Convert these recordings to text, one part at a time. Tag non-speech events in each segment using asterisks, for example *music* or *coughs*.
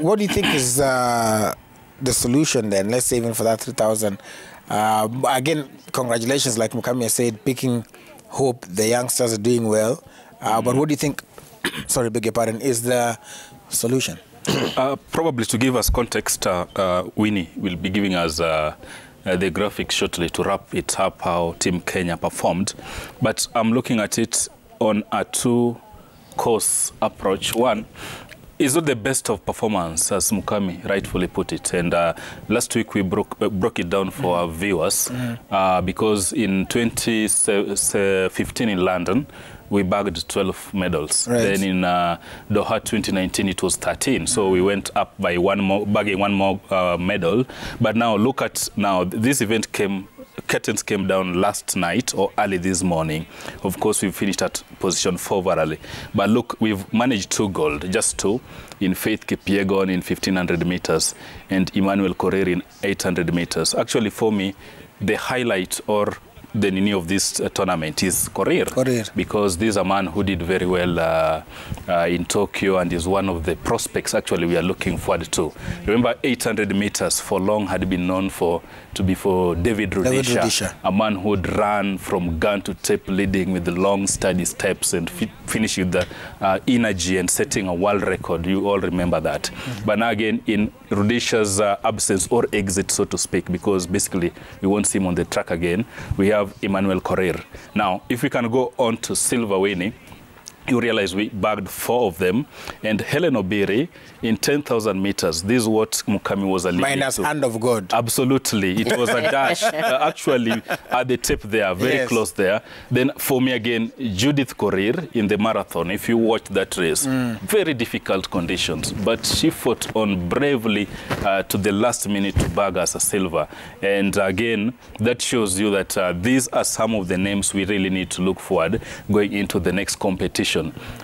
what do you think is uh, the solution then? Let's say even for that 3,000. Uh, again, congratulations, like Mukami said, picking hope the youngsters are doing well. Uh, But what do you think, *coughs* sorry, beg your pardon, is the solution? *coughs* Uh, probably to give us context, uh, uh, Winnie will be giving us the graphics shortly to wrap it up how Team Kenya performed. But I'm looking at it on a two-course approach. One, is not the best of performance, as Mukami rightfully put it. And uh, last week we broke, uh, broke it down for our viewers uh, because in 2015 in London, we bagged 12 medals. Right. Then in uh, Doha 2019, it was 13. So we went up by one more, bagging one more uh, medal. But now look at now, this event came, curtains came down last night or early this morning. Of course, we finished at position four overall. But look, we've managed two gold, just two, in Faith Kipiegon in 1500 meters and Emmanuel Correa in 800 meters. Actually, for me, the highlight or the nini of this uh, tournament is Korir. Korir. Because this is a man who did very well uh, uh, in Tokyo and is one of the prospects actually we are looking forward to. Remember, 800 meters for long had been known for to be for David Rudisha, David Rudisha. a man who would run from gun to tape leading with the long steady steps and fi finish with the uh, energy and setting a world record. You all remember that. But now again, in Rudisha's uh, absence or exit, so to speak, because basically we won't see him on the track again, we have Emmanuel Korir. Now, if we can go on to Silver Winnie, you realize we bagged four of them. And Helen Obiri, in 10,000 meters, this is what Mukami was alluding Minus to. hand of God. Absolutely. It was a *laughs* dash. uh, actually, at the tip there, very Yes. close there. Then for me again, Judith Korir in the marathon, if you watch that race, very difficult conditions. But she fought on bravely uh, to the last minute to bag us a silver. And again, that shows you that uh, these are some of the names we really need to look forward going into the next competition.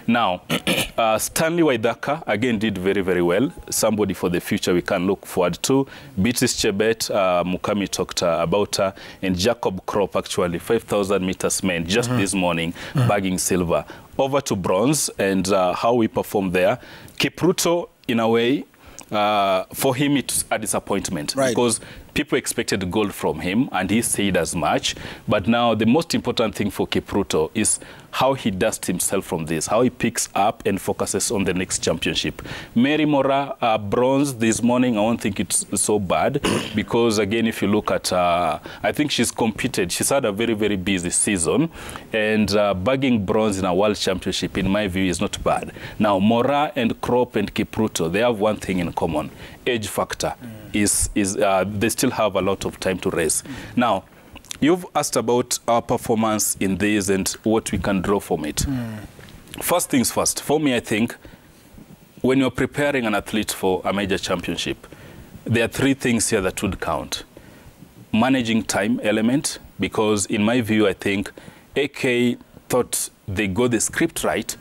Now, *clears throat* uh, Stanley Waithaka again did very, very well. Somebody for the future we can look forward to. Beatrice Chebet, uh, Mukami talked uh, about her, and Jacob Krop actually, 5,000 meters men just this morning, bagging silver. Over to bronze and uh, how we perform there. Kipruto, in a way, uh, for him it's a disappointment Right. because people expected gold from him and he said as much. But now the most important thing for Kipruto is how he dusts himself from this, how he picks up and focuses on the next championship. Mary Moraa, uh, bronze this morning, I don't think it's so bad *coughs* because again, if you look at, uh, I think she's competed, she's had a very, very busy season and uh, bagging bronze in a world championship, in my view, is not bad. Now, Moraa and Krop and Kipruto, they have one thing in common, age factor. Is, is uh, they still have a lot of time to race. Now, you've asked about our performance in this and what we can draw from it. First things first, for me, I think when you're preparing an athlete for a major championship, there are three things here that would count. Managing time element, because in my view, I think AK thought they got the script right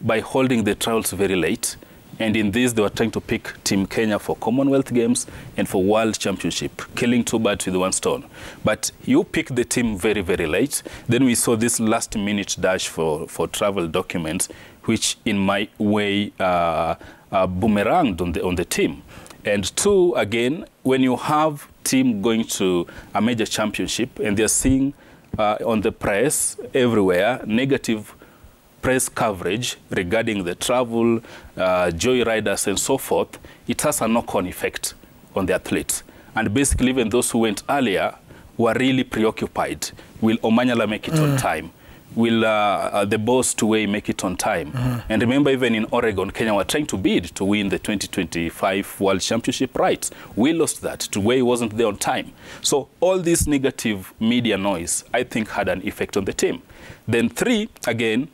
by holding the trials very late. And in this, they were trying to pick Team Kenya for Commonwealth Games and for World Championship, killing two birds with one stone. But you picked the team very, very late. Then we saw this last minute dash for, for travel documents, which in my way uh, uh, boomeranged on the, on the team. And two, again, when you have team going to a major championship and they're seeing uh, on the press everywhere negative press coverage regarding the travel, uh, joyriders and so forth, it has a knock-on effect on the athletes. And basically, even those who went earlier were really preoccupied. Will Omanyala make it on time? Will uh, uh, the boss Tuwei make it on time? And remember, even in Oregon, Kenya were trying to bid to win the 2025 World Championship rights. We lost that. Tuwei wasn't there on time. So all this negative media noise, I think, had an effect on the team. Then three, again,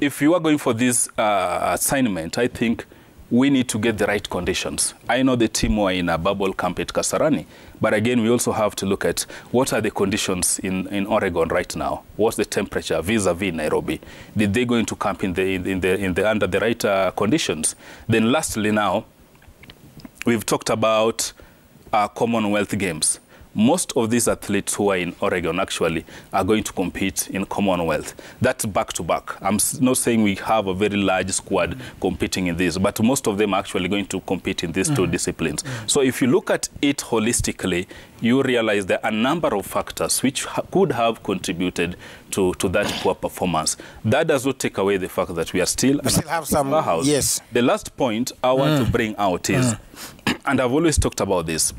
if you are going for this uh, assignment, I think we need to get the right conditions. I know the team were in a bubble camp at Kasarani, but again, we also have to look at what are the conditions in, in Oregon right now. What's the temperature vis-a-vis -vis Nairobi? Did they go into camp in the, in the, in the under the right uh, conditions? Then lastly now, we've talked about uh, Commonwealth Games. Most of these athletes who are in Oregon actually are going to compete in Commonwealth. That's back to back. I'm not saying we have a very large squad competing in this, but most of them are actually going to compete in these mm. two disciplines. Mm. So if you look at it holistically, you realize there are a number of factors which ha could have contributed to, to that poor performance. That does not take away the fact that we are still, we still have some, house. yes. The last point I want mm. to bring out is, mm. *clears throat* and I've always talked about this,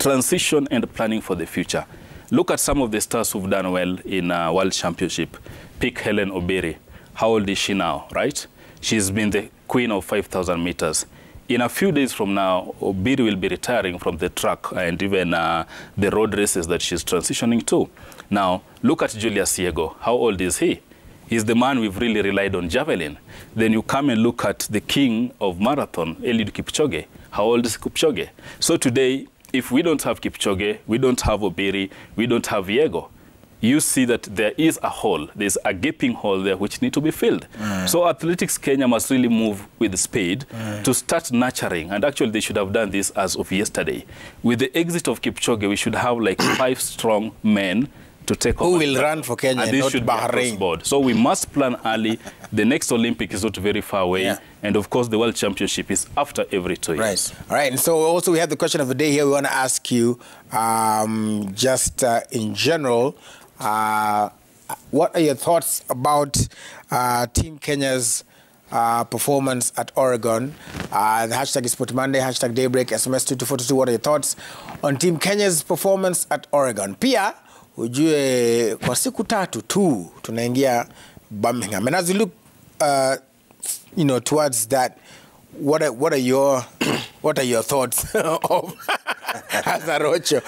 transition and planning for the future. Look at some of the stars who've done well in uh, World Championship. Pick Helen Obiri. How old is she now, right? She's been the queen of 5,000 meters. In a few days from now, Obiri will be retiring from the track and even uh, the road races that she's transitioning to. Now, look at Julius Yego. How old is he? He's the man we've really relied on javelin. Then you come and look at the king of marathon, Eliud Kipchoge. How old is Kipchoge? So today, if we don't have Kipchoge, we don't have Obiri, we don't have Yego, you see that there is a hole, there's a gaping hole there which need to be filled. Mm. So Athletics Kenya must really move with speed mm. to start nurturing, and actually they should have done this as of yesterday. With the exit of Kipchoge, we should have like *clears throat* five strong men to take Who will run for Kenya and, this should Bahrain. Board. So we must plan early. the next Olympic is not very far away. Yeah. And of course, the World Championship is after every two years. Right. All right. And so also we have the question of the day here. We want to ask you um, just uh, in general, uh, what are your thoughts about uh, Team Kenya's uh, performance at Oregon. Uh, the hashtag is Sport Monday, hashtag Daybreak, SMS 2242. What are your thoughts on Team Kenya's performance at Oregon? Pia, ujue kwa siku tatu tu tunaingia Birmingham. And as you look, uh, you know, towards that, what are, what are your *clears throat* what are your thoughts *laughs* of Azarocho?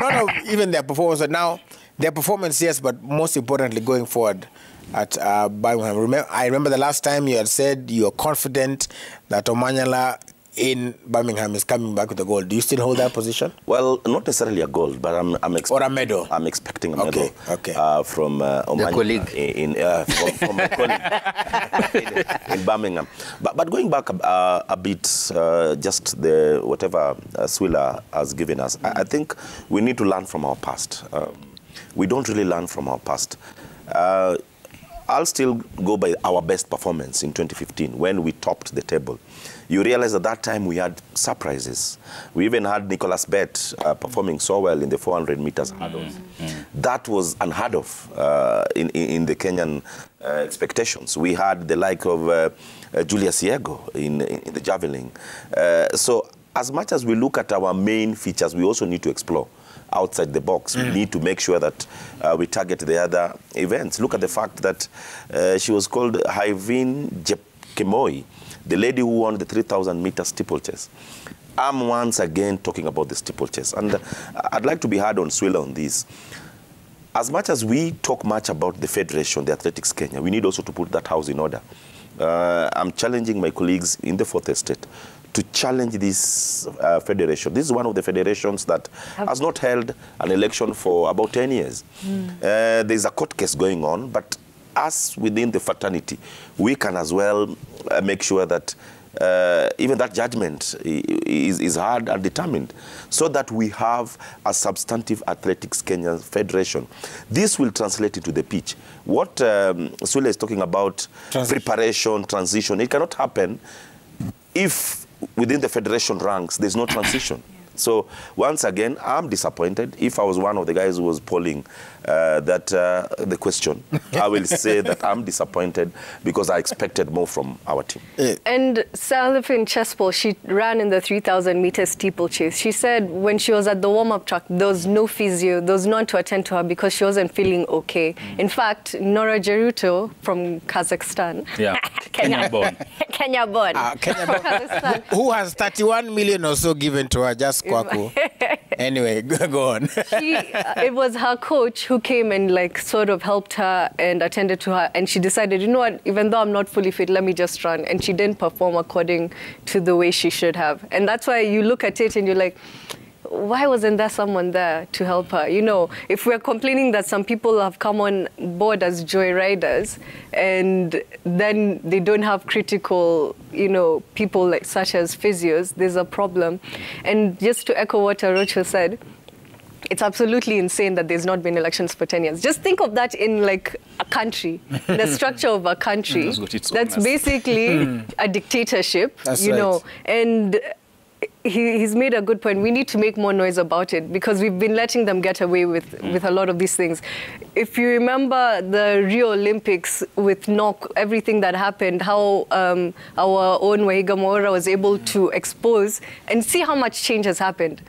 Not of even their performance, but now their performance, yes, but most importantly, going forward at uh, Birmingham. Remember, I remember the last time you had said you are confident that Omanyala in Birmingham is coming back with a gold. Do you still hold that position? Well, not necessarily a gold, but I'm, I'm or a medal. I'm expecting a medal. Okay. okay. Uh, from uh, Omanyala colleague in, in uh, from, from my colleague *laughs* in, in, Birmingham. But but going back uh, a bit, uh, just the whatever uh, Swiller has given us, I, I, think we need to learn from our past. Um, we don't really learn from our past. Uh, I'll still go by our best performance in 2015 when we topped the table. You realize at that time we had surprises. We even had Nicholas Bett uh, performing so well in the 400 meters hurdles. Mm -hmm. That was unheard of uh, in, in, the Kenyan uh, expectations. We had the like of uh, uh, Julius Yego in, in, the javelin. Uh, so as much as we look at our main features, we also need to explore outside the box. Mm. We need to make sure that uh, we target the other events. Look at the fact that uh, she was called Hyvin Jepkemoi, the lady who won the 3,000 meter steeplechase. I'm once again talking about the steeplechase. And uh, I'd like to be hard on Swiller on this. As much as we talk much about the federation, the Athletics Kenya, we need also to put that house in order. Uh, I'm challenging my colleagues in the fourth estate to challenge this uh, federation. This is one of the federations that Have has not held an election for about 10 years. Mm. Uh, there's a court case going on, but us within the fraternity, we can as well uh, make sure that uh, even that judgment is, is hard and determined so that we have a substantive athletics Kenya federation. This will translate into the pitch. What um, Sule is talking about, transition. preparation, transition, it cannot happen if within the federation ranks, there's no transition. So once again, I'm disappointed. If I was one of the guys who was polling uh, that uh, the question, I will *laughs* say that I'm disappointed because I expected more from our team. And Celliphine Chespol, she ran in the 3,000 meter steeplechase. She said when she was at the warm-up track, there was no physio, there was none to attend to her because she wasn't feeling okay. Mm. In fact, Nora Jeruto from Kazakhstan. Yeah, *laughs* Kenya born. Kenya born. Uh, Kenya born. who, who has 31 million or so given to her just Kwaku. *laughs* anyway, go on. she, it was her coach who came and like sort of helped her and attended to her, and she decided, you know what, even though I'm not fully fit, let me just run. And she didn't perform according to the way she should have. And that's why you look at it and you're like, why wasn't there someone there to help her? You know, if we're complaining that some people have come on board as joyriders and then they don't have critical, you know, people like such as physios, there's a problem. And just to echo what Arocho said, it's absolutely insane that there's not been elections for 10 years. Just think of that in like a country, the *laughs* structure of a country. That's That's basically hmm. a dictatorship, That's you right. know. And he, he's made a good point. We need to make more noise about it because we've been letting them get away with, with a lot of these things. If you remember the Rio Olympics with NOC, everything that happened, how um, our own Wahiga Mwaura was able to expose and see how much change has happened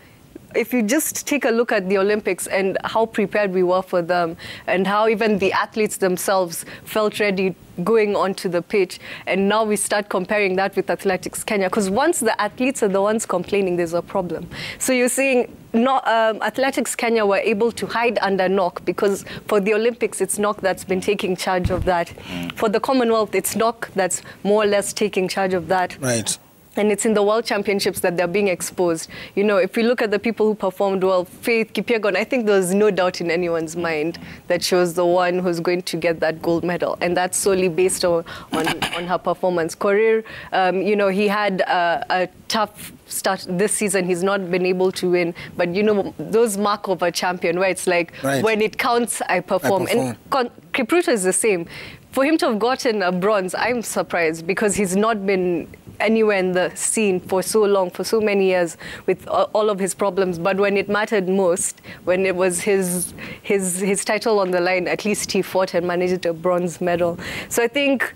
if you just take a look at the Olympics and how prepared we were for them, and how even the athletes themselves felt ready going onto the pitch, and now we start comparing that with Athletics Kenya, because once the athletes are the ones complaining, there's a problem. So you're seeing no, um, Athletics Kenya were able to hide under NOC because for the Olympics, it's NOC that's been taking charge of that. For the Commonwealth, it's NOC that's more or less taking charge of that Right. And it's in the world championships that they're being exposed. You know, if you look at the people who performed well, Faith Kipyegon, I think there's no doubt in anyone's mind that she was the one who's going to get that gold medal, and that's solely based on on, on her performance. Korir, um, you know, he had a, a tough start this season. He's not been able to win, but you know, those mark of a champion, where it's like Right. when it counts, I perform. perform. And Con- Kipruto is the same. For him to have gotten a bronze, I'm surprised because he's not been anywhere in the scene for so long, for so many years, with all of his problems. But when it mattered most, when it was his his his title on the line, at least he fought and managed a bronze medal. So I think.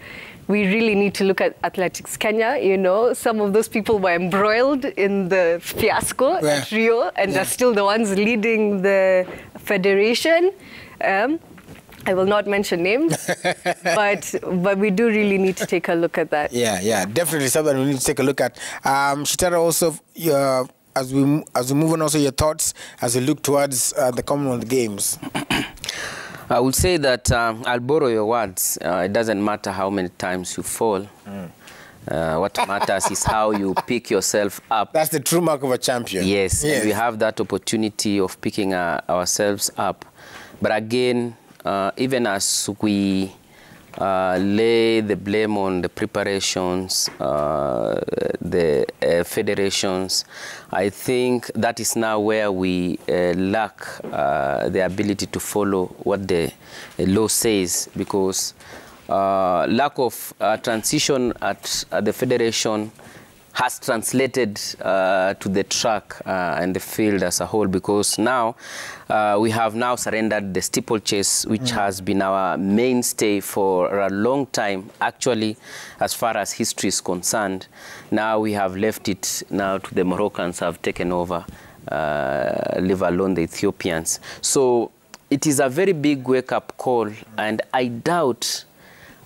We really need to look at Athletics Kenya. You know, some of those people were embroiled in the fiasco Yeah. at Rio, and they're still the ones leading the federation. Um, I will not mention names, *laughs* but but we do really need to take a look at that. Yeah, yeah, definitely something we need to take a look at. Um, Shitara, also, your, as we as we move on, also your thoughts as we look towards uh, the Commonwealth Games. I would say that um, I'll borrow your words. Uh, it doesn't matter how many times you fall. Uh, what matters is how you *laughs* pick yourself up. That's the true mark of a champion. Yes, yes. we have that opportunity of picking uh, ourselves up. But again, uh, even as we uh, lay the blame on the preparations, uh, the uh, federations, I think that is now where we uh, lack uh, the ability to follow what the uh, law says because lack of transition at, at the federation has translated uh, to the track uh, and the field as a whole because now uh, we have now surrendered the steeplechase which has been our mainstay for a long time actually as far as history is concerned. Now we have left it now to the Moroccans have taken over uh, leave alone the Ethiopians. So it is a very big wake up call and I doubt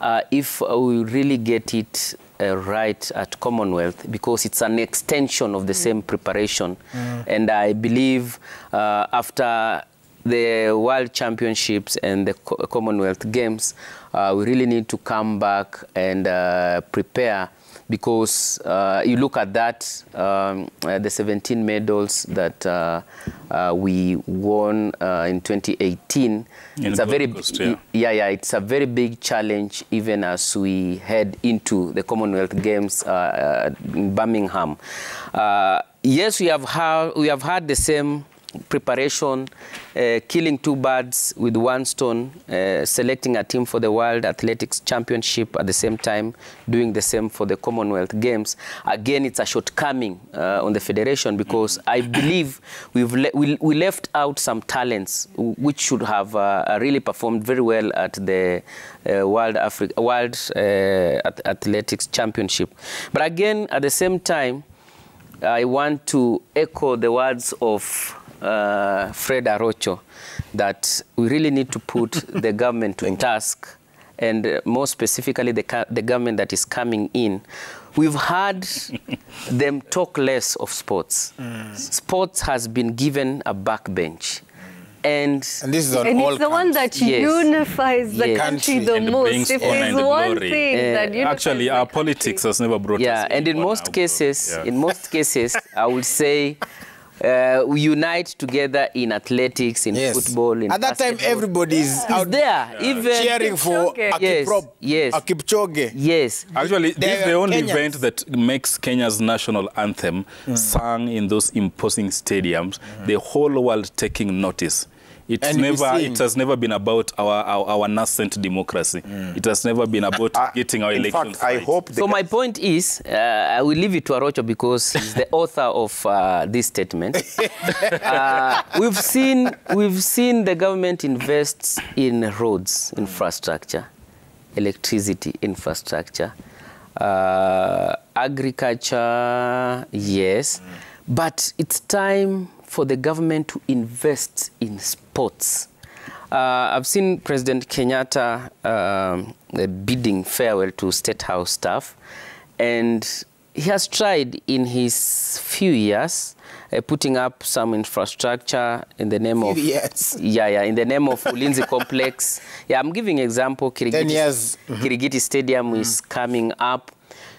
uh, if we really get it uh, right at Commonwealth because it's an extension of the same preparation. And I believe uh, after the World Championships and the Co- Commonwealth Games, uh, we really need to come back and uh, prepare because uh, you look at that, um, uh, the 17 medals that uh, uh, we won uh, in 2018, In it's a very Coast, yeah. yeah, yeah, it's a very big challenge even as we head into the Commonwealth Games uh, in Birmingham. Uh, yes, we have had we have had the same preparation, uh, killing two birds with one stone, uh, selecting a team for the World Athletics Championship at the same time, doing the same for the Commonwealth Games. Again, it's a shortcoming uh, on the federation because I believe we've le- we, we left out some talents which should have uh, really performed very well at the uh, World Africa World uh, Ath- Athletics Championship. But again, at the same time, I want to echo the words of uh, Fred Arocho that we really need to put *laughs* the government to task, and uh, more specifically, the, the government that is coming in. We've heard *laughs* them talk less of sports. Sports has been given a backbench. And And this is on And all it's the one that Yes. unifies the Yes. country Country. the And most. If there's one glory. thing Eh, that unifies Actually, our country- politics has never brought yeah, us. and in most cases, yeah. in most *laughs* cases, I would say Uh, we unite together in athletics, in Yes. football, in At that basketball. time, everybody is yeah. out there. yeah. Even cheering for Kipchoge. Yes, Akiprop, yes. Akipchoge. Yes. Actually, They this is the only Kenyans. event that makes Kenya's national anthem mm. sung in those imposing stadiums. mm. The whole world taking notice. It's And never. sing. It has never been about our our, our nascent democracy. It has never been about Uh, getting our in elections. fact, I hope the So my point is, uh, I will leave it to Arocho because he's the *laughs* author of uh, this statement. uh, we've seen we've seen the government invest in roads infrastructure, electricity infrastructure, uh, agriculture, yes, but it's time for the government to invest in sports. Uh, I've seen President Kenyatta um, uh, bidding farewell to State House staff, and he has tried in his few years uh, putting up some infrastructure in the name of yeah yeah in the name of Ulinzi *laughs* Complex. Yeah, I'm giving example. Kirigiti. Kirigiti Stadium is coming up.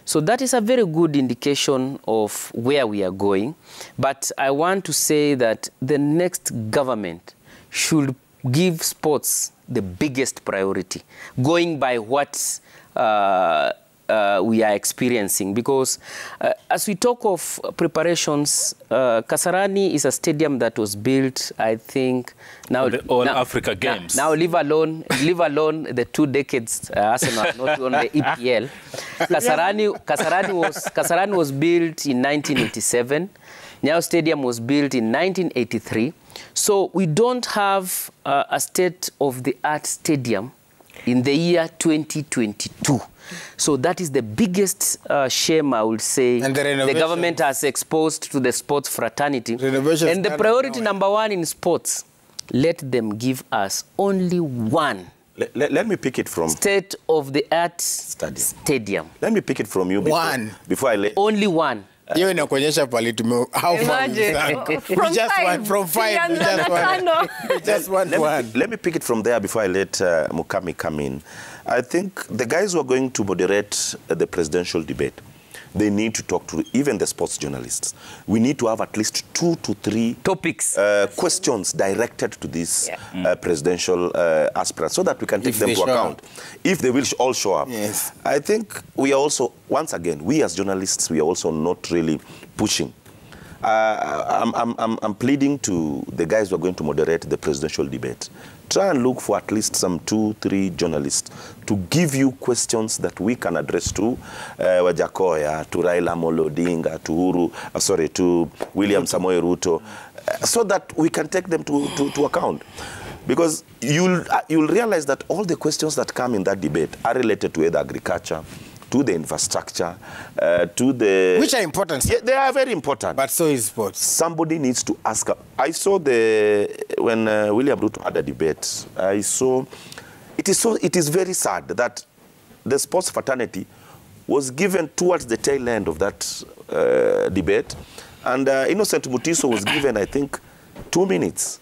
So that is a very good indication of where we are going. But I want to say that the next government should give sports the biggest priority, going by what uh, uh, we are experiencing. Because uh, as we talk of preparations, uh, Kasarani is a stadium that was built, I think, now the All now- Africa Games. Now, leave alone, leave alone the two decades uh, Arsenal not on the *laughs* EPL. Kasarani, Kasarani was Kasarani was built in 1987. Nyayo Stadium was built in 1983. So we don't have uh, a state-of-the-art stadium in the year 2022. So that is the biggest uh, shame I would say And the the government has exposed to the sports fraternity. Renovation and the priority number one in sports, let them give us only one let, let, let me pick it from state-of-the-art Stadium. stadium. let me pick it from you before, One. before I let Only one. Hiyo inakuonyesha pale tume how far we've Imagine. come. From just five, want from five just na want tano. we just want let, one Me, let me pick it from there before I let uh, Mukami come in. I think the guys who are going to moderate uh, the presidential debate, they need to talk to even the sports journalists. We need to have at least two to three Topics. uh, questions directed to these Yeah. uh, presidential uh, aspirants so that we can take If them to show account. If they will sh- all show up. Yes. I think we are also, once again, we as journalists, we are also not really pushing. Uh, I'm, I'm, I'm, I'm pleading to the guys who are going to moderate the presidential debate. Try and look for at least some two, three journalists to give you questions that we can address to uh, Wajakoya, to Raila Molodinga, to Uru, uh, sorry, to William Samoei Ruto, uh, so that we can take them to, to, to account. Because you'll, uh, you'll realize that all the questions that come in that debate are related to either agriculture, to the infrastructure, uh, to the... which are important Yeah, they are very important. but so is sports somebody needs to ask. I saw the when uh, William Ruto had a debate. I saw it is so it is very sad that the sports fraternity was given towards the tail end of that uh, debate, and uh, Innocent Mutiso was given I think two minutes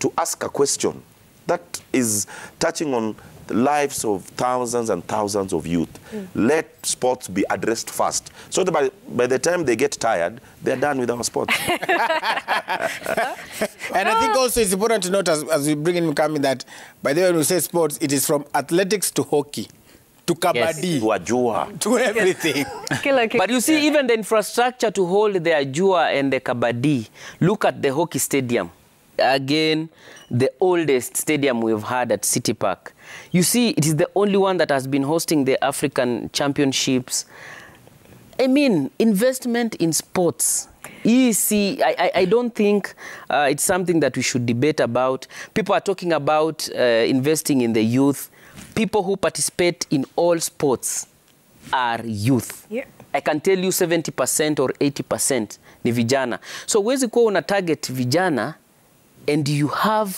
to ask a question that is touching on the lives of thousands and thousands of youth. Let sports be addressed first. So that by, by the time they get tired, they're done with our sports. *laughs* And I think also it's important to note as, as we bring in Mukami that, by the way, when we say sports, it is from athletics to hockey to kabaddi Wajua. to everything. *laughs* Kila kitu. But you see, even the infrastructure to hold the Ajua and the Kabaddi, look at the hockey stadium. Again, the oldest stadium we've had at City Park. You see, it is the only one that has been hosting the African Championships. I mean, investment in sports. You see, I, I, I don't think uh, it's something that we should debate about. People are talking about uh, investing in the youth. People who participate in all sports are youth. Yeah. I can tell you 70% or 80% ni vijana. So huwezi kuwa una target vijana and you have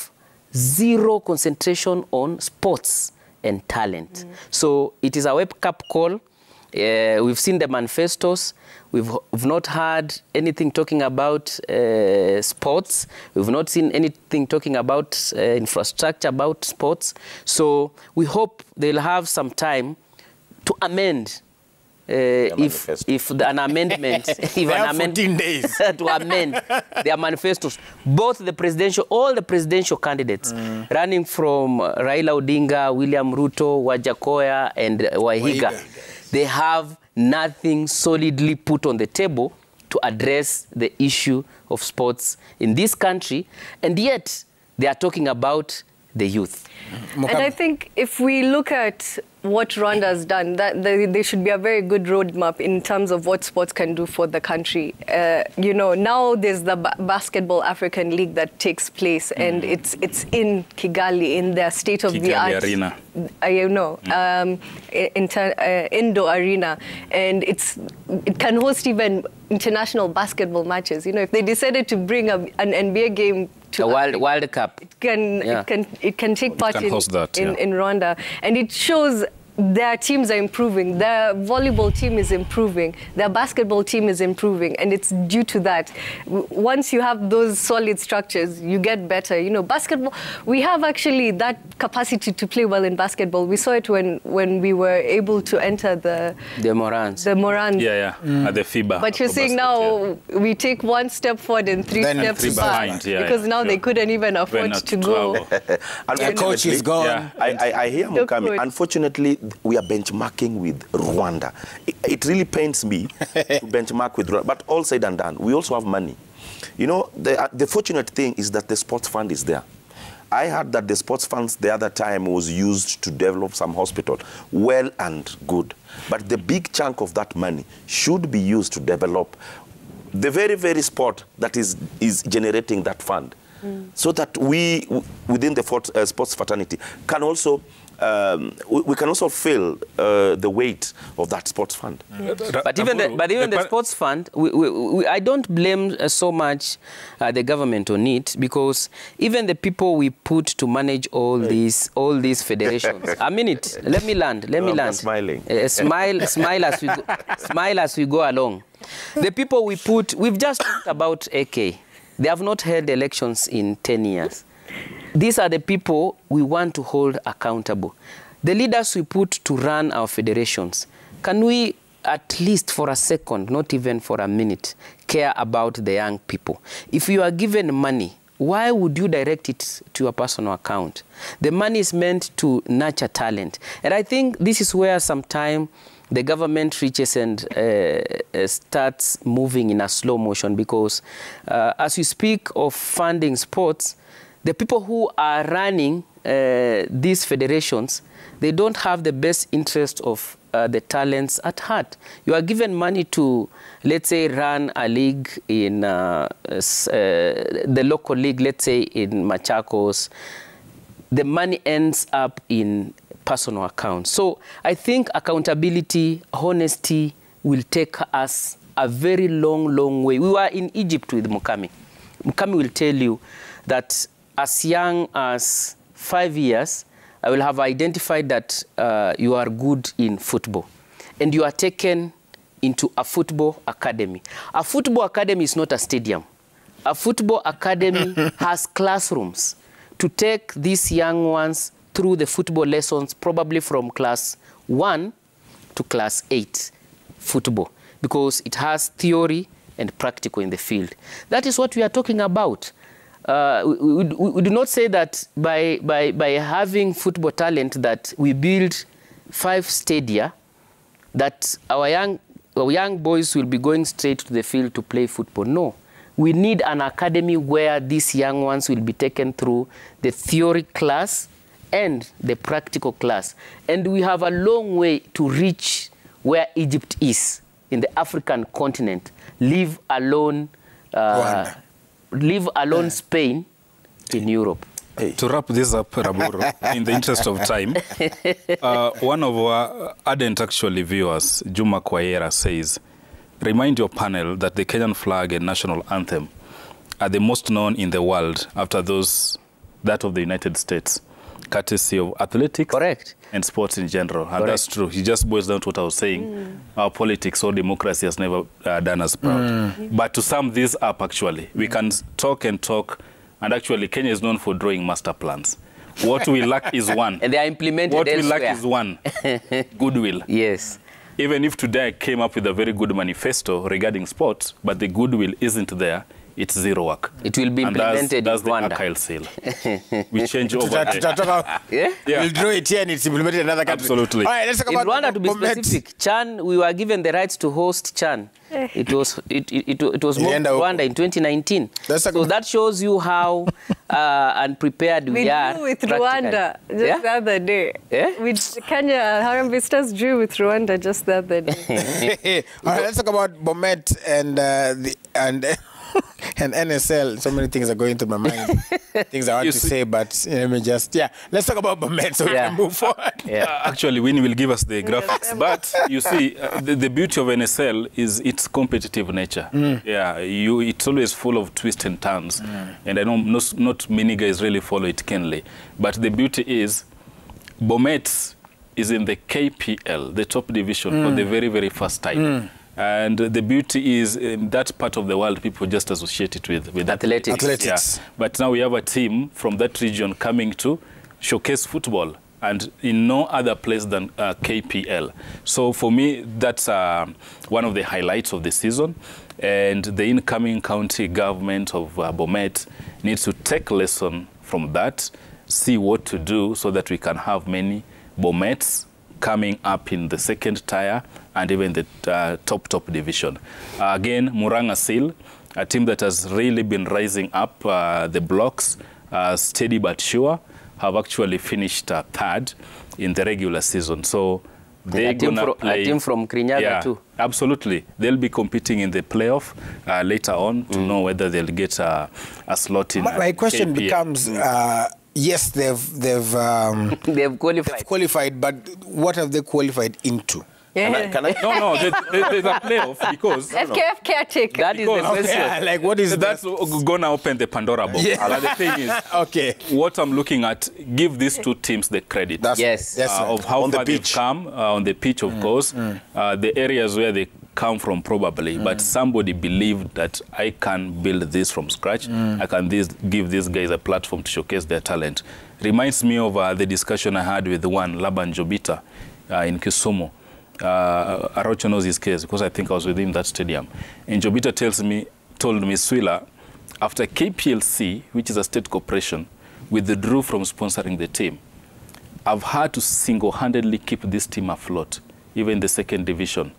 zero concentration on sports and talent. Mm. So it is a wake-up call. Uh, we've seen the manifestos. We've, we've not heard anything talking about uh, sports. We've not seen anything talking about uh, infrastructure about sports. So we hope they'll have some time to amend if, manifesto. if an amendment, *laughs* if an amendment amend- 14 days. *laughs* to amend their manifestos. Both the presidential, all the presidential candidates running from uh, Raila Odinga, William Ruto, Wajackoyah, and uh, Waihiga, Waihiga. they have nothing solidly put on the table to address the issue of sports in this country, and yet they are talking about the youth. And I think if we look at what Rwanda has done, that there, there should be a very good roadmap in terms of what sports can do for the country. Uh, you know, now there's the ba- Basketball African League that takes place, and it's it's in Kigali in their state of the Kigali art. Arena. Uh, you know, um, inter, uh, indoor arena, and it's it can host even international basketball matches. You know, if they decided to bring a, an NBA game to The World, Africa, World Cup. can Yeah. it can it can take part can in, that, in, yeah. in Rwanda, and it shows their teams are improving. Their volleyball team is improving. Their basketball team is improving, and it's due to that. Once you have those solid structures, you get better. You know, basketball. We have actually that capacity to play well in basketball. We saw it when when we were able to enter the The Morans. the Morans. Yeah, yeah, mm. at the FIBA. But you're Afro saying basket, yeah. now we take one step forward and three Then steps three back behind, yeah, because yeah, now they couldn't even afford to go. travel. The *laughs* coach is gone. Yeah. I, I, I hear The Mukami. Unfortunately, we are benchmarking with Rwanda. It, it really pains me *laughs* to benchmark with Rwanda. But all said and done, we also have money. You know, the, uh, the fortunate thing is that the sports fund is there. I heard that the sports funds the other time was used to develop some hospital. Well and good. But the big chunk of that money should be used to develop the very, very sport that is, is generating that fund. So that we, w- within the fort, uh, sports fraternity, can also, um, we, we can also feel uh, the weight of that sports fund. But even the, but even the par- sports fund, we, we, we, I don't blame uh, so much uh, the government on it because even the people we put to manage all these all these federations. *laughs* a minute, let me land. Let me Oh, I'm land. smiling. Uh, smile, *laughs* smile as we go, smile as we go along. The people we put, we've just talked about AK. They have not held elections in 10 years. These are the people we want to hold accountable. The leaders we put to run our federations, can we at least for a second, not even for a minute, care about the young people? If you are given money, why would you direct it to your personal account? The money is meant to nurture talent. And I think this is where sometime the government reaches and uh, uh, starts moving in a slow motion because uh, as we speak of funding sports, the people who are running uh, these federations, they don't have the best interest of uh, the talents at heart. You are given money to, let's say, run a league in uh, uh, the local league, let's say in Machakos. The money ends up in personal accounts. So I think accountability, honesty will take us a very long, long way. We were in Egypt with Mukami. Mukami will tell you that as young as five years, I will have identified that uh, you are good in football and you are taken into a football academy. A football academy is not a stadium. A football academy *laughs* has classrooms to take these young ones through the football lessons, probably from class one to class eight football, because it has theory and practical in the field. That is what we are talking about. Uh, we, we, we do not say that by, by, by having football talent that we build five stadia that our young, our young boys will be going straight to the field to play football. No. We need an academy where these young ones will be taken through the theory class and the practical class. And we have a long way to reach where Egypt is in the African continent, leave alone, uh, leave alone yeah. Spain in Europe. Hey. To wrap this up, Raburu, *laughs* in the interest of time, uh, one of our ardent actually viewers, Juma Kwayera, says, remind your panel that the Kenyan flag and national anthem are the most known in the world after those that of the United States, courtesy of athletics Correct. and sports in general. And Correct. that's true. It just boils down to what I was saying. Our politics or democracy has never uh, done us proud. But to sum this up, actually, we can talk and talk. And actually, Kenya is known for drawing master plans. What we lack is *laughs* one. And they are implemented What we lack is one *laughs* goodwill. Yes. even if today I came up with a very good manifesto regarding sports, but the goodwill isn't there, it's zero work. It will be And that's, implemented that's in the Rwanda. Akile *laughs* we change over Tuta- there. tutatoka- *laughs* Yeah? Yeah. We'll draw it here and it's implemented in another country. Absolutely. All right, let's talk In about Rwanda, to be Bomet. specific, Chan, we were given the rights to host Chan. It was it, it, it, it was moved to Rwanda in 2019. Let's so that shows you how *laughs* uh, unprepared we, We are. drew with practically. Rwanda just Yeah? the other day. Yeah? We, Kenya, Harambee Stars drew with Rwanda just the other day. All right, let's talk about Bomet and uh, the and *laughs* and NSL. So many things are going through my mind. things I want You to see- say, but let me just yeah. Let's talk about Bomet so we can move forward. Yeah. Uh, actually, Winnie will give us the graphics. But you see, uh, the, the beauty of NSL is its competitive nature. Yeah, you it's always full of twists and turns. And I know not, not many guys really follow it keenly. But the beauty is, Bomet is in the KPL, the top division, for the very, very first time. And the beauty is in that part of the world, people just associate it with, with Athletics. Athletics. Yeah. But now we have a team from that region coming to showcase football and in no other place than uh, KPL. So for me, that's uh, one of the highlights of the season. And the incoming county government of uh, Bomet needs to take lesson from that, see what to do so that we can have many Bomets coming up in the second tier and even the uh, top, top division. Uh, again, Muranga Seal, a team that has really been rising up uh, the blocks, uh, steady but sure, have actually finished uh, third in the regular season. So they're a team gonna fro- a team from Kirinyaga yeah, too. Absolutely, they'll be competing in the playoff uh, later on to know whether they'll get uh, a slot in. My, my question KPL. becomes: uh, Yes, they've they've um, *laughs* They have qualified. they've qualified, but what have they qualified into? Can I, can I, No, no, there, there- there's a playoff because FKF caretaker. That is the question. Yeah, like what is that's that? gonna open the Pandora box. Yeah. But the thing is, *laughs* Okay. what I'm looking at, give these two teams the credit. That's Yes. Yes. uh, sir. of how On the far they've pitch. come uh, on the pitch, of course, uh, the areas where they come from probably, but somebody believed that I can build this from scratch. I can this, give these guys a platform to showcase their talent. Reminds me of uh, the discussion I had with one Laban Jobita uh, in Kisumu. Uh, Arocho knows his case because I think I was with him that stadium. And Jobita tells me, told me, Swila, after KPLC, which is a state corporation, withdrew from sponsoring the team, I've had to single-handedly keep this team afloat, even the second division.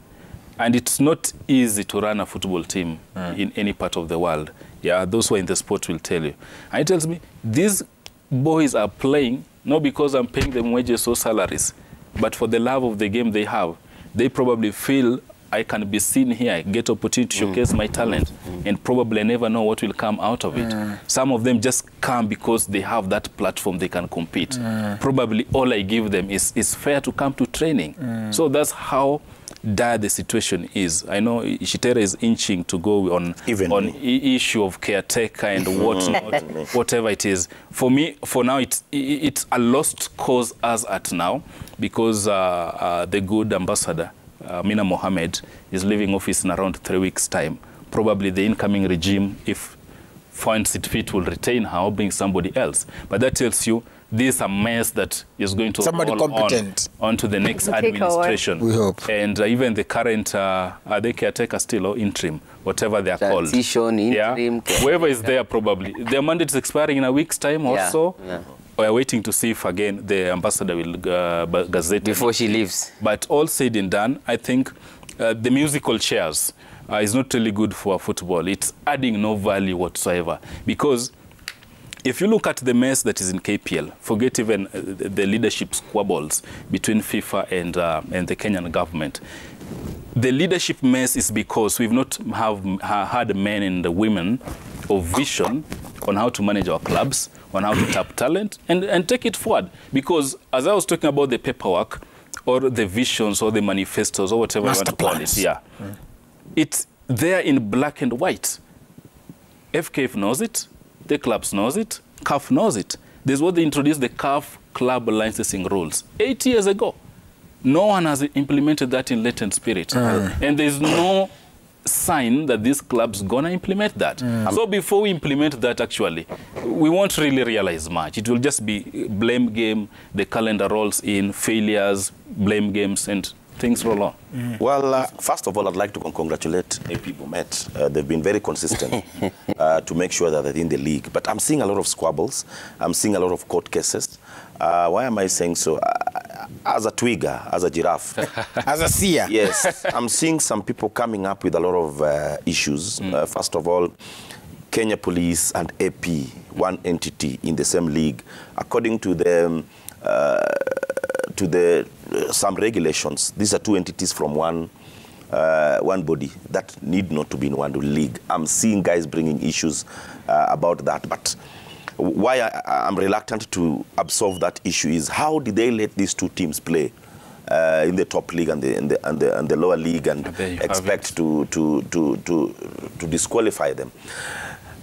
And it's not easy to run a football team mm. in any part of the world. Yeah, those who are in the sport will tell you. And he tells me, these boys are playing not because I'm paying them wages or salaries, but for the love of the game they have. They probably feel I can be seen here, get opportunity to showcase my talent, mm. and probably I never know what will come out of it. Mm. Some of them just come because they have that platform they can compete. Probably all I give them is, is fair to come to training. So that's how dire the situation is. I know Ishitera is inching to go on Even on me. issue of caretaker and whatnot, whatever it is. For me, for now, it's it's a lost cause as at now because uh, uh, the good ambassador, uh, Mina Mohammed, is leaving office in around three weeks' time. Probably the incoming regime, if finds it fit, will retain her or bring somebody else. But that tells you this is a mess that is going to Somebody roll competent. on onto the next Take a administration. We hope. And uh, even the current, uh, are they caretaker still or interim, whatever they are called. Transition, interim, Yeah. Whoever is there probably. Their mandate is expiring in a week's time or Yeah, so. yeah. We're waiting to see if again the ambassador will uh, gazette. Before she leaves. But all said and done, I think uh, the musical chairs uh, is not really good for football. It's adding no value whatsoever because if you look at the mess that is in KPL, forget even uh, the leadership squabbles between FIFA and, uh, and the Kenyan government. The leadership mess is because we've not have ha- had men and women of vision on how to manage our clubs, on how to tap *coughs* talent, and, and take it forward. Because as I was talking about the paperwork, or the visions, or the manifestos, or whatever you want to Master call it, plans. yeah, it's there in black and white. FKF knows it, the clubs knows it, CAF knows it. This is what they introduced the CAF club licensing rules eight years ago. No one has implemented that in latent spirit. Ah. And there's no sign that these clubs gonna implement that. So before we implement that actually, we won't really realize much. It will just be blame game, the calendar rolls in, failures, blame games, and things roll on? Well, uh, first of all, I'd like to congratulate AP Bomet. Uh, they've been very consistent *laughs* uh, to make sure that they're in the league. But I'm seeing a lot of squabbles. I'm seeing a lot of court cases. Uh, why am I saying so? Uh, as a twigger, as a giraffe, *laughs* As a seer. yes, I'm seeing some people coming up with a lot of uh, issues. Uh, first of all, Kenya Police and AP, one entity in the same league, according to the um, uh, to the uh, some regulations. These are two entities from one. Uh, one body that need not to be in one league. I'm seeing guys bringing issues uh, about that, but why I, I'm reluctant to absolve that issue is how did they let these two teams play uh, in the top league and the, and the, and the, and the lower league and There you have expect to, to, to, to, to disqualify them?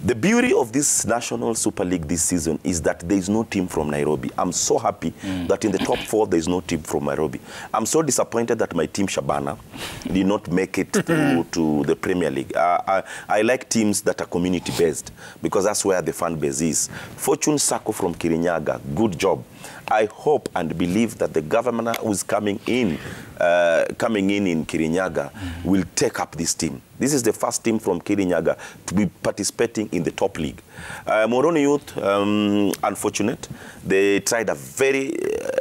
The beauty of this National Super League this season is that there is no team from Nairobi. I'm so happy that in the top four there is no team from Nairobi. I'm so disappointed that my team Shabana did not make it to, to the Premier League. Uh, I, I like teams that are community based because that's where the fan base is. Fortune Sacco from Kirinyaga, good job. I hope and believe that the governor who is coming in, uh, coming in in Kirinyaga, will take up this team. This is the first team from Kirinyaga to be participating in the top league. Uh, Moroni Youth, um, unfortunate, they tried a very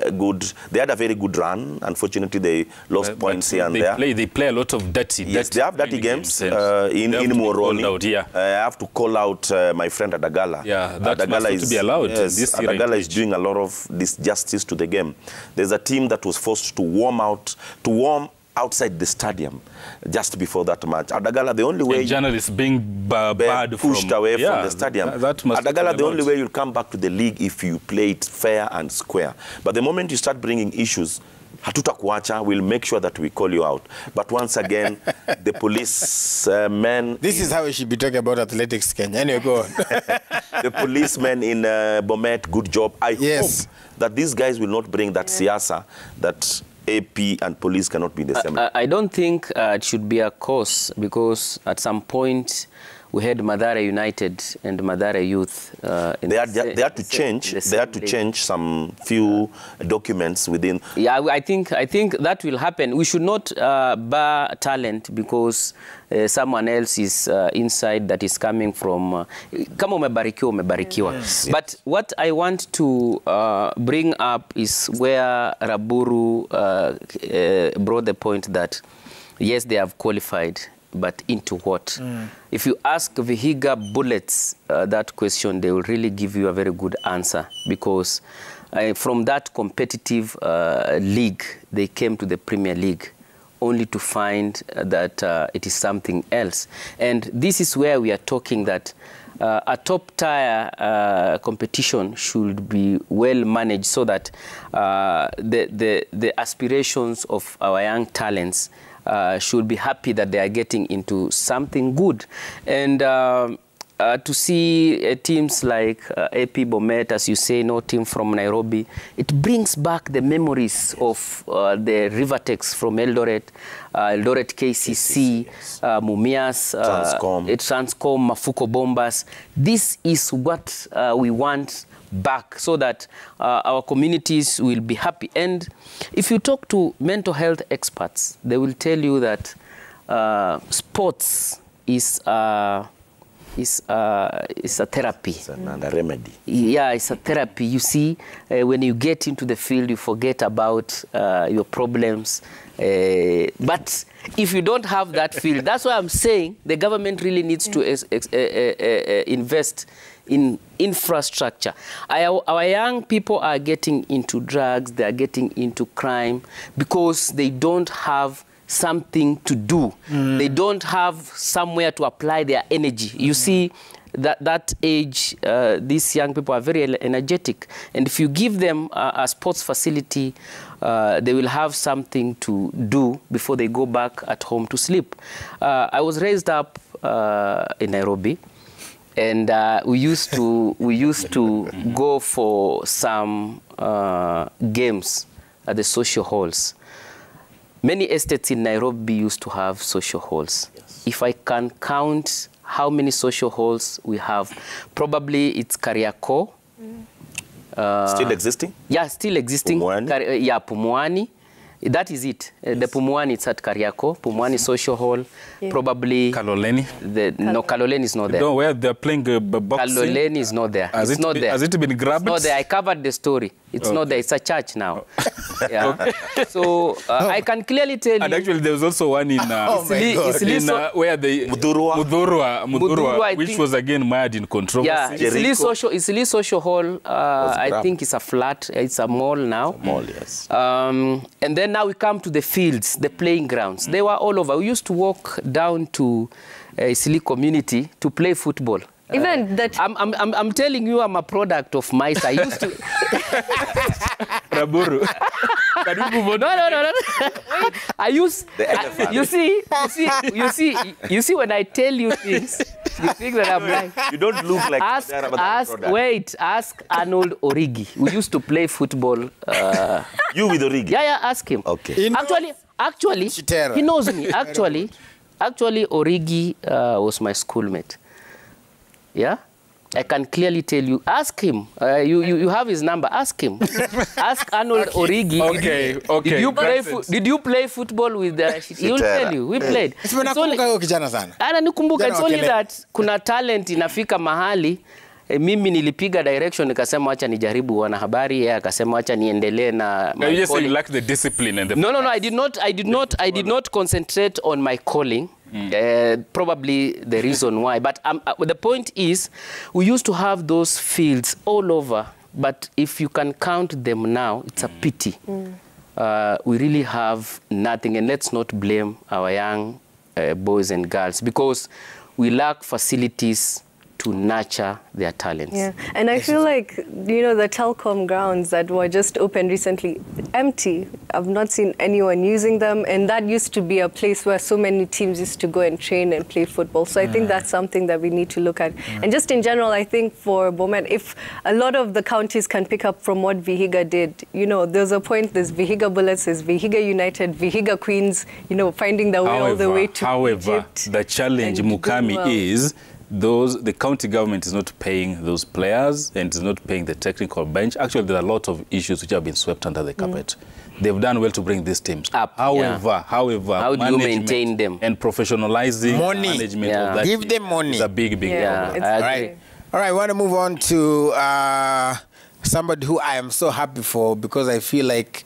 uh, good. They had a very good run. Unfortunately, they lost But- points here and they there. Play, they play a lot of dirty. Yes, dirty they have dirty games uh, in, in Moroni. Out, yeah. Uh, I have to call out uh, my friend Adagala. Yeah, that Adagala must is, be allowed Yes, this Adagala is doing a lot of disjustice to the game. There's a team that was forced to warm out, to warm outside the stadium just before that match. Adagala, the only way journalists being barred pushed from, away yeah, from the stadium. That, that must Adagala, be the only way you'll come back to the league if you play it fair and square. But the moment you start bringing issues, hatutakuacha, we'll make sure that we call you out. But once again, *laughs* the police uh, men, This is how we should be talking about athletics, Kenya. Anyway, go on. *laughs* the policemen in uh, Bomet, good job. I Yes. hope that these guys will not bring that siasa that AP and police cannot be the same. I, I don't think uh, it should be a cause because at some point we had Madara United and Madara Youth. Uh, in they had, the they had to the change. the They had to league. change some few documents within. Yeah, I think I think that will happen. We should not uh, bar talent because uh, someone else is uh, inside that is coming from. Uh, kama umebarikiwa umebarikiwa. But what I want to uh, bring up is where Raburu uh, uh, brought the point that yes, they have qualified. But into what? If you ask Vihiga Bullets uh, that question, they will really give you a very good answer because uh, from that competitive uh, league, they came to the Premier League only to find uh, that uh, it is something else. And this is where we are talking that uh, a top tier competition should be well managed so that the, the, the aspirations of our young talents should be happy that they are getting into something good. And um, uh, to see uh, teams like uh, AP Bomet, as you say, no team from Nairobi, it brings back the memories of uh, the Rivatex from Eldoret, uh, Eldoret KCC, uh, Mumias, Transcom. uh, Transcom, Mafuko Bombas. This is what uh, we want back so that uh, our communities will be happy. And if you talk to mental health experts, they will tell you that uh, sports is, uh, is, uh, is a therapy. and a remedy. Yeah, it's a therapy. You see, uh, when you get into the field, you forget about uh, your problems. Uh, but if you don't have that field, that's why I'm saying the government really needs to ex- ex- uh, uh, uh, invest in infrastructure. Our, our young people are getting into drugs, they are getting into crime because they don't have something to do. They don't have somewhere to apply their energy. You see, that, that age, uh, these young people are very energetic. And if you give them a, a sports facility, uh, they will have something to do before they go back at home to sleep. Uh, I was raised up uh, in Nairobi. And uh, we used to *laughs* we used to go for some uh, games at the social halls. Many estates in Nairobi used to have social halls. Yes. If I can count how many social halls we have, probably it's Kariako. Uh, Still existing? yeah, still existing. Pumwani? Kari- uh, yeah, Pumwani. That is it. Uh, The Pumwani it's at Kariako, Pumwani Social Hall, probably Kaloleni. the no Kaloleni is not there. No, where they're playing uh, b- boxing. Kaloleni is not there. Has it's it not been- there. has it been grabbed? It's not there. I covered the story. It's not there. It's a church now. *laughs* yeah. So uh, I can clearly tell And you. And actually, there was also one in uh, *laughs* Oh my God. Isli in, uh, where the... Muthurwa. Muthurwa, Muthurwa, Muthurwa, which think- was again mired in controversy. Yeah, Isili Social, Isili Social Hall, uh, I think it's a flat, it's a mall now. Mall, yes. Um, and then now we come to the fields, the playing grounds. They were all over. We used to walk down to uh, Isili community to play football. Even that I'm, I'm, I'm, I'm telling you, I'm a product of mice. I used to. *laughs* Raburu. Can we move on? No, no, no, no. I use. The I, elephant. you see, you see, you see, you see. When I tell you things, you think that I'm lying. You don't look like Ask, ask, product. wait, ask Arnold Origi. We used to play football. Uh, You with Origi. yeah, yeah, ask him. Okay. He Actually, actually, Chitera. he knows me. *laughs* Actually, actually, Origi uh, was my schoolmate. Yeah. I can clearly tell you. Ask him. Uh, you, you, you have his number. Ask him. *laughs* Ask Arnold okay. Origi. Okay, okay, Did you play? Did you play football with? the He'll will tell you. We played. It's huyo kijana sana. ananikumbuka Jana it's only that kuna talent inafika mahali eh, mimi nilipiga direction nikasema acha nijaribu wanahabari. Yeye akasema acha niendelee na my just you calling. lack the discipline and the no no no I did not I did not I did not concentrate on my calling. Mm. Uh, probably the reason why. But um, uh, the point is we used to have those fields all over. But if you can count them now it's a pity. Mm. uh, we really have nothing. And let's not blame our young uh, boys and girls because we lack facilities to nurture their talents Yeah, and I feel like you know the telecom grounds that were just opened recently, empty. I've not seen anyone using them, and that used to be a place where so many teams used to go and train and play football. So I think mm. that's something that we need to look at. Mm. And just in general, I think for Bomet, if a lot of the counties can pick up from what Vihiga did, you know, there's a point. There's Vihiga Bullets, there's Vihiga United, Vihiga Queens. You know, finding their way all the way to however, Egypt. the challenge Mukami well. is those the county government is not paying those players and is not paying the technical bench. Actually, there are a lot of issues which have been swept under the carpet. They've done well to bring these teams Up, However, however, How do you maintain them? and professionalizing Money. management Yeah. of that Give them money. is a big, big Yeah. problem. It's I All agree. right. All right, I want to move on to uh, somebody who I am so happy for because I feel like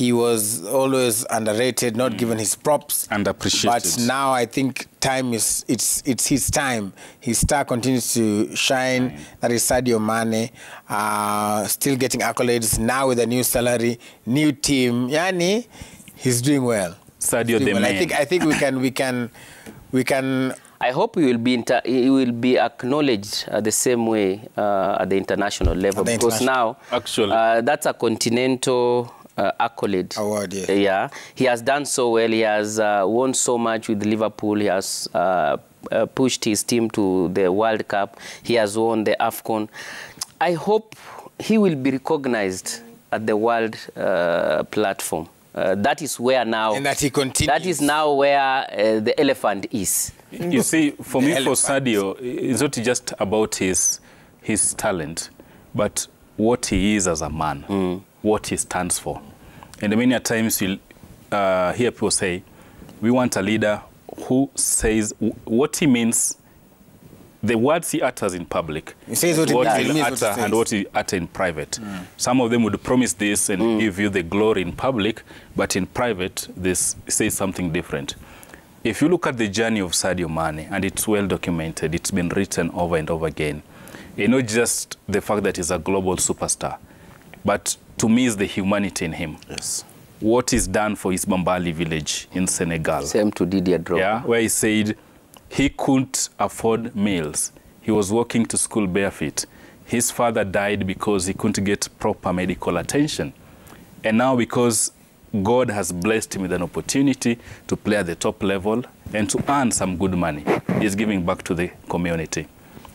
he was always underrated, not given his props. Underappreciated. But now I think time is it's it's his time. His star continues to shine. That is Sadio Mane, uh, still getting accolades now with a new salary, new team. Yani, he's doing well. Sadio doing the well. I think I think we can we can we can I hope he will be inter- he will be acknowledged uh, the same way uh, at the international level the because international- now Actually. uh, that's a continental uh, accolade. Award, yes. Yeah, he has done so well. He has uh, won so much with Liverpool. He has uh, uh, pushed his team to the World Cup. He has won the AFCON. I hope he will be recognized at the world uh, platform. Uh, that is where now. And that he continues. That is now where uh, the elephant is. You see, for The me, for. Sadio, it's not just about his his talent, but what he is as a man, what he stands for. And many a times you uh, hear people say, "We want a leader who says w- what he means." The words he utters in public, He says what he what he he'll means what he and what he utter in private. Some of them would promise this and give you the glory in public, but in private, this says something different. If you look at the journey of Sadio Mane, and it's well documented, it's been written over and over again, you know, just the fact that he's a global superstar, but to me, is the humanity in him. Yes. What is done for his Bambali village in Senegal Same to Didier Drogba. yeah, where he said he couldn't afford meals. He was walking to school barefoot. His father died because he couldn't get proper medical attention. And now, because God has blessed him with an opportunity to play at the top level and to earn some good money, he's giving back to the community.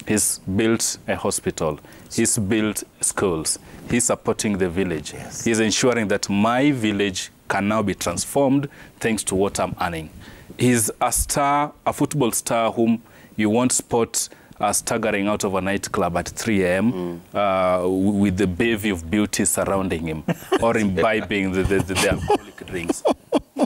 He's built a hospital. He's built schools. He's supporting the village. He's ensuring that my village can now be transformed thanks to what I'm earning. He's a star, a football star whom you won't spot uh, staggering out of a nightclub at 3 a.m. Uh, with the bevy of beauty surrounding him *laughs* or imbibing the, the, the, the alcoholic drinks.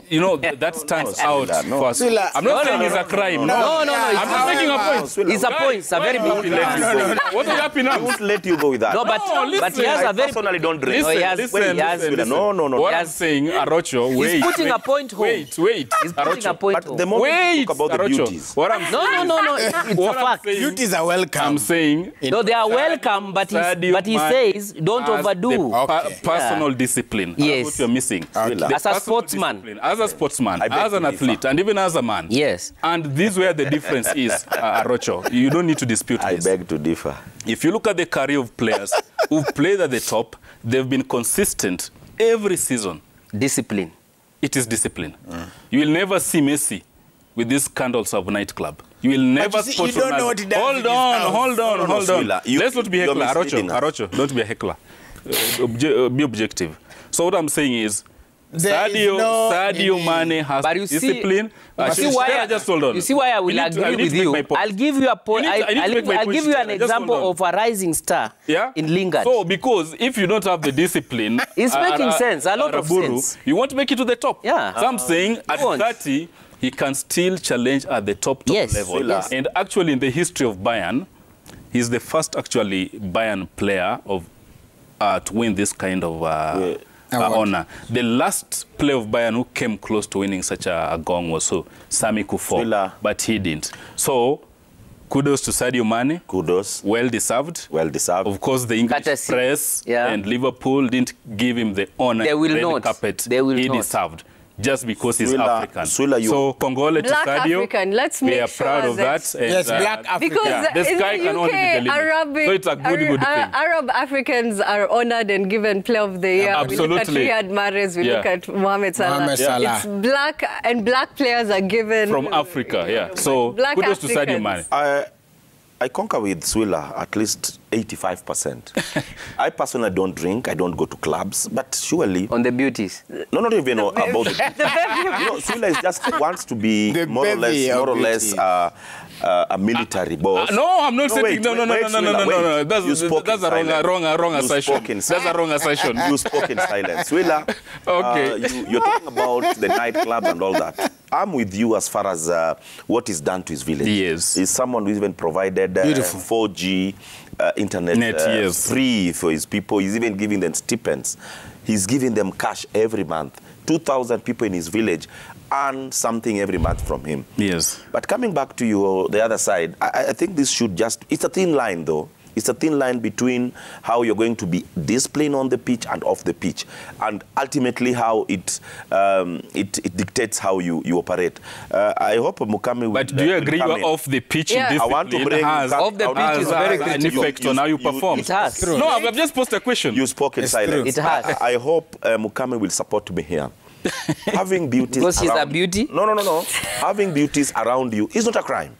You know, th- that stands out that, no. for us. Swila- I'm not No, saying it's a crime. No, no, no. I'm It's, not making a point. it's a point. It's a very Why big you happy point. now? What are you happy I won't let you go with that. No, but but he listen. has I a very personally don't drink. No, he Listen, has- listen, wait, he has- listen, listen. No, no, no. What I'm saying, Arocho, wait. putting wait, a point home. Wait, wait. He's putting a point But home. the moment Wait, you talk about the beauties, What I'm No, no, no, no. It's a What I'm fact. saying- Beauties are welcome. I'm saying No, they are welcome, but he, but he says don't overdo. Okay. personal discipline. That's Yes. what you're missing. Okay. As a sportsman. Discipline. As a sportsman, I as an athlete, and even as a man. Yes. And this is where the difference is, uh, Arocho. You don't need to dispute I this. beg to differ. If you look at the career of players who've played at the top, they've been consistent every season. Discipline. It is discipline. You will never see Messi with these scandals of nightclub. You will never you see, spot you don't know what he does in Hold on, hold on, hold on. You- Let's not be a heckler. Arocho, misleading. Arocho, don't be a heckler. Uh, obje- uh, be objective. So what I'm saying is, There is Sadio, no Sadio Mane has But you see- discipline. You Uh, see why I, just hold on. You see why I will We need to- I agree with you. I'll give you a point. You need to- I need to I'll, I'll give you an Stella. Just hold example of a rising star Yeah? in Lingard. So, because if you don't have the discipline, *laughs* It's uh, making uh, sense, a lot of Araburu, sense. You won't make it to the top. Yeah. So I'm saying at 30, he can still challenge at the top, top Yes, level. yes. And actually, in the history of Bayern, he's the first actually Bayern player of uh, to win this kind of uh, uh, Award. honor. The last player of Bayern who came close to winning such a, a gong was so Sami Kufo, Swila. but he didn't. So, kudos to Sadio Mane. Kudos. Well deserved. Well deserved. Of course, the English Courtesy. press Yeah. and Liverpool didn't give him the honor They will not. The carpet They will he not. deserved just because he's Swila- African. Swila, you- so, Congole to Black Sadio. African, let's we make are sure proud of that- that. and, Yes, uh, black African. Because Yeah, the in sky the can only be the UK. Arabic, So it's a good, Ar- good thing. Arab Africans are honored and given play of the Year. We Absolutely. look at Riyad Mahrez, we Yeah. look at Mohamed Salah. Mohamed Salah. It's black, and black players are given... From Africa, yeah. So, Black kudos to Sadio Africans. Mane. I, conquer with Swila at least 85%. *laughs* I personally don't drink, I don't go to clubs, but surely, on the beauties. no, not even about *laughs* the, you know, Swila is just wants to be The more or less, more or less uh, uh, a military boss. Uh, no, I'm not No, saying wait, no, no, no, wait, no, no, no, Swila, no, no, no. That's You spoke that's in a wrong, wrong, wrong You assertion. spoke in That's a wrong assertion. you spoke in silence. *laughs* Swila, Okay. uh, you, you're talking about the nightclub and all that. I'm with you as far as uh, what is done to his village. Yes. Is someone who even provided uh, Beautiful. 4G uh, internet Net, uh, yes. free for his people. He's even giving them stipends. He's giving them cash every month. 2,000 people in his village earn something every month from him. Yes. But coming back to you, the other side, I, I think this should just, it's a thin line though. It's a thin line between how you're going to be disciplined on the pitch and off the pitch, and ultimately how it um, it, it dictates how you, you operate. Uh, I hope Mukami will. But do you will agree you're off the pitch Yeah. in I want to bring has, Mukami- Off the pitch to is very has an critical. effect on how you perform. It has. No, I've I've just posed a question. You spoke in It's silence. true. It has. I, I hope uh, Mukami will support me here. Having beauties Because she's a around- beauty? No, no, no, no. Having beauties around you is not a crime.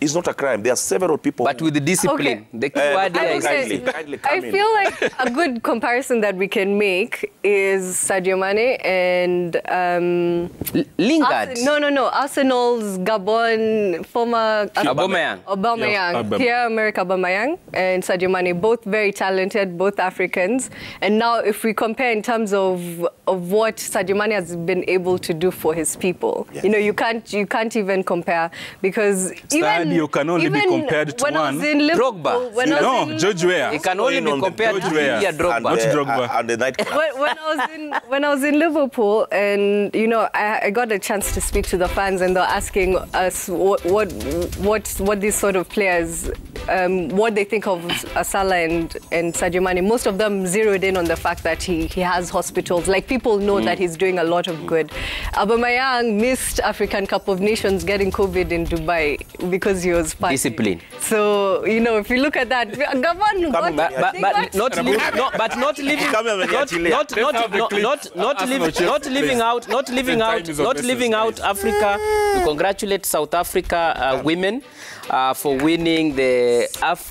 It's not a crime. There are several people. But with the discipline, Okay. the key Uh, word I is Kindly, kindly come I in. feel like a good comparison that we can make is Sadio Mane and um, Lingard. Arse- no, no, no. Arsenal's Gabon former Aubameyang. Aubameyang, Yeah, Aubame- Pierre-Emerick Aubameyang and Sadio Mane, both very talented, both Africans. And now, if we compare in terms of of what Sadio Mane has been able to do for his people, Yes. you know, you can't you can't even compare because even Sadio can only be compared to when I was one. in Drogba. when I was No, in George Weah. It can only be compared to George Weah. Didier and Drogba. Not the, Drogba. uh, and the nightclub. *laughs* when, when I was in when I was in Liverpool, and you know, I, I got a chance to speak to the fans, and they're asking us what what what, what these sort of players, um, what they think of Asala and and Sadio Mane. Most of them zeroed in on the fact that he he has hospitals. Like people know that he's doing a lot of good. Aubameyang missed African Cup of Nations getting COVID in Dubai because he was partying. Discipline. So you know, if you look at that, Gabon got- But, but, but not, li- no, but not living, Come not, Chilean. not, Let's not, not, not, not, Arsenal not living out, not living out, time is of not essence, living out. Africa. We congratulate South Africa uh, women uh, for winning the Africa.